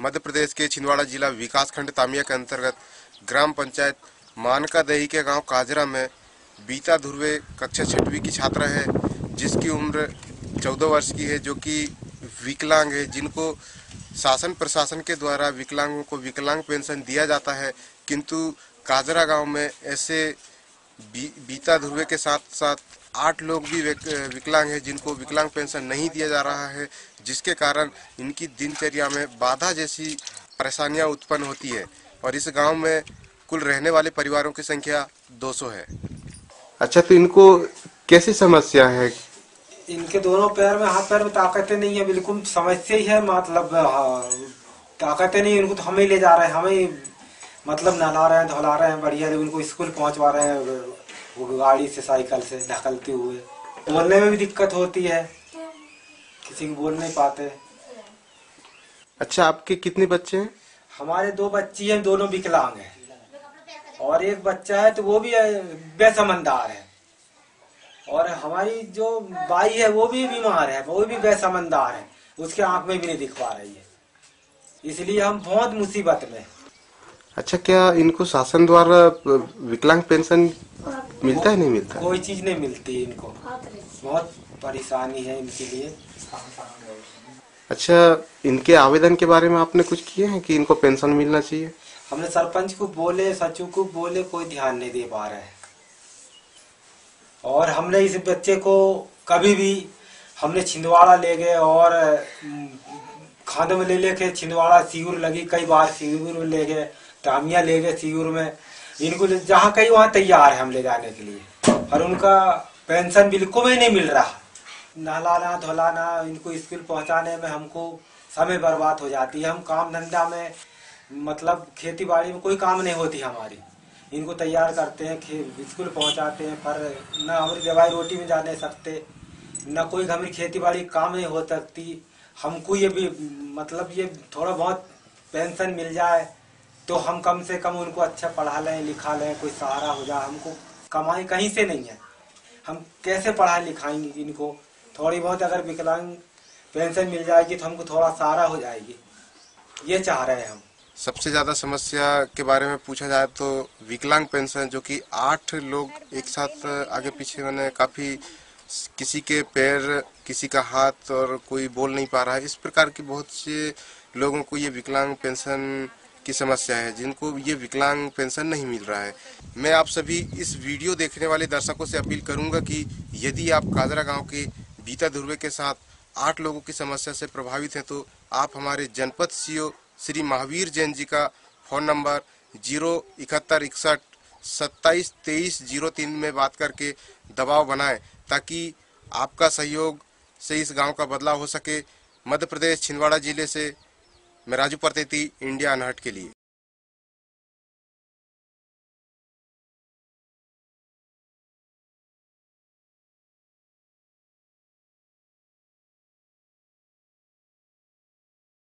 मध्य प्रदेश के छिंदवाड़ा जिला विकासखंड तामिया के अंतर्गत ग्राम पंचायत मानका दही के गाँव काजरा में बीता ध्रुवे कक्षा छठवीं की छात्रा है जिसकी उम्र चौदह वर्ष की है जो कि विकलांग है जिनको शासन प्रशासन के द्वारा विकलांगों को विकलांग पेंशन दिया जाता है। किंतु काजरा गाँव में ऐसे बी, बीता ध्रुवे के साथ साथ आठ लोग भी विकलांग हैं जिनको विकलांग पेंशन नहीं दिया जा रहा है जिसके कारण इनकी दिनचर्या में बाधा जैसी परेशानियाँ उत्पन्न होती है। और इस गाँव में कुल रहने वाले परिवारों की संख्या 200 है। अच्छा तो इनको कैसी समस्या है? इनके दोनों पैर में हाथ पैर में ताकतें नहीं है बिल्कुल समस्या ही है मतलब हाँ, ताकतें नहीं इनको तो हमें ले जा रहे हैं हमें मतलब नहला रहे हैं धुला रहे हैं बढ़िया उनको स्कूल पहुंचवा रहे हैं वो गाड़ी से साइकिल से ढकलते हुए। बोलने में भी दिक्कत होती है। किसी को बोल नहीं पाते। अच्छा आपके कितने बच्चे हैं? हमारे दो बच्ची हैं दोनों विकलांग हैं। और एक बच्चा है तो वो भी बेसमंदार है। और हमारी जो बाई है वो भी बीमार है वो भी बेसमंदार है। उसके आँख में भी नहीं दिख पा रही है। इसलिए हम बहुत मुसीबत में अच्छा क्या इनको शासन द्वारा विकलांग पेंशन मिलता है नहीं मिलता कोई चीज़ नहीं मिलती इनको। बहुत परेशानी है इनके लिए। अच्छा इनके आवेदन के बारे में आपने कुछ किए हैं कि इनको पेंशन मिलना चाहिए? हमने सरपंच को बोले सचिव को बोले कोई ध्यान नहीं दे पा रहे है। और हमने इस बच्चे को कभी भी हमने छिंदवाड़ा ले गए और खाद में ले लेके छिंदवाड़ा सीयूर लगी कई बार सीयूर में ले गए। टामिया ले गए सीयूर में। इनको जहाँ कहीं वहाँ तैयार है हम ले जाने के लिए। और उनका पेंशन बिल्कुल ही नहीं मिल रहा। नहलाना, धोलाना, इनको स्कूल पहुँचाने में हमको समय बर्बाद हो जाती है। हम काम धंधा में मतलब खेती बाड़ी में कोई काम नहीं होती हमारी। इनको तैयार करते हैं स्कूल पहुंचाते हैं, पर न हमारी दवाई रोटी में जा नहीं सकते, न कोई हमारी खेती बाड़ी काम नहीं हो सकती। हमको ये भी मतलब ये थोड़ा बहुत पेंशन मिल जाए। तो हम कम से कम उनको अच्छा पढ़ा लें, लिखा लें, कोई सहारा हो जाए, हमको कमाई कहीं से नहीं है। हम कैसे पढ़ाए लिखाएँगे इनको? थोड़ी बहुत अगर विकलांग पेंशन मिल जाएगी तो हमको थोड़ा सहारा हो जाएगी। ये चाह रहे हैं हम। सबसे ज़्यादा समस्या के बारे में पूछा जाए तो विकलांग पेंशन, जो कि आठ लोग एक साथ आगे पीछे मैंने काफ़ी किसी के पैर, किसी का हाथ और कोई बोल नहीं पा रहा है। इस प्रकार की बहुत से लोगों को ये विकलांग पेंशन की समस्या है, जिनको ये विकलांग पेंशन नहीं मिल रहा है। मैं आप सभी इस वीडियो देखने वाले दर्शकों से अपील करूँगा कि यदि आप काजरा गाँव के बीता ध्रुवे के साथ आठ लोगों की समस्या से प्रभावित हैं तो आप हमारे जनपद सीओ श्री महावीर जैन जी का फ़ोन नंबर ज़ीरो इकहत्तर इकसठ सत्ताईस तेईस ज़ीरो तीन में बात करके दबाव बनाएँ, ताकि आपका सहयोग से इस गाँव का बदलाव हो सके। मध्य प्रदेश छिंदवाड़ा ज़िले से मैं राजू परतेती इंडिया अनहट के लिए।